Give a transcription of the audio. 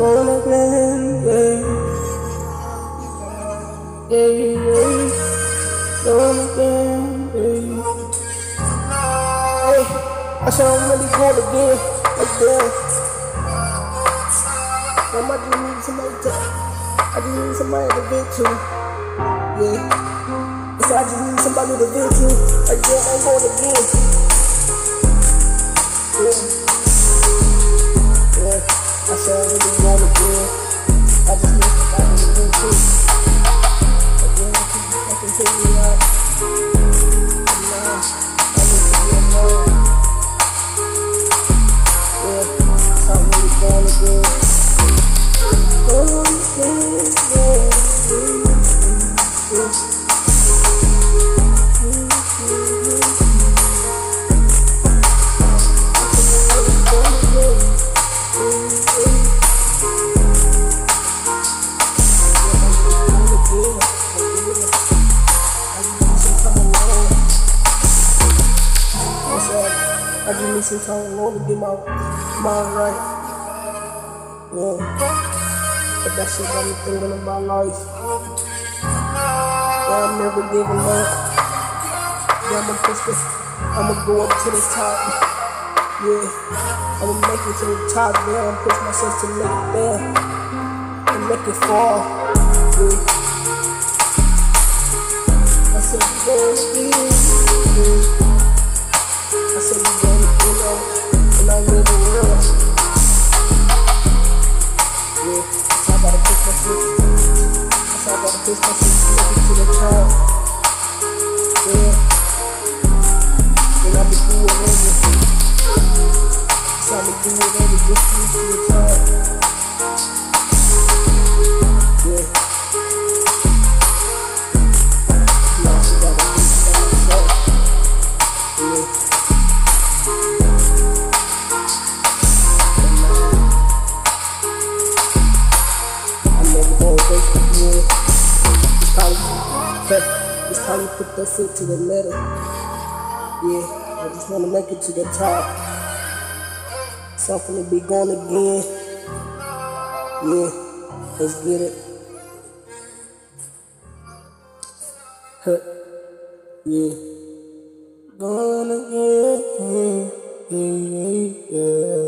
again, yeah. Yeah. Hey, I said I'm really again, I just need somebody to, I just need somebody to vent to, yeah. So I just need somebody to vent to, again, I'm born again. I just need some time alone to get my mind right. Yeah. But that shit got me thinking about life. Yeah, I'm never giving up. Yeah, I'ma push this. I'ma go up to the top. Yeah. I'ma make it to the top. Yeah, I'ma push myself to make it there. And make it fall. Push to the top. Yeah. And I can do whatever. So I can do whatever just to the top. it's time to put that foot to the metal. Yeah, I just wanna make it to the top. Something to be gone again. Yeah, let's get it. Huh. Yeah. Again. Yeah, yeah, yeah.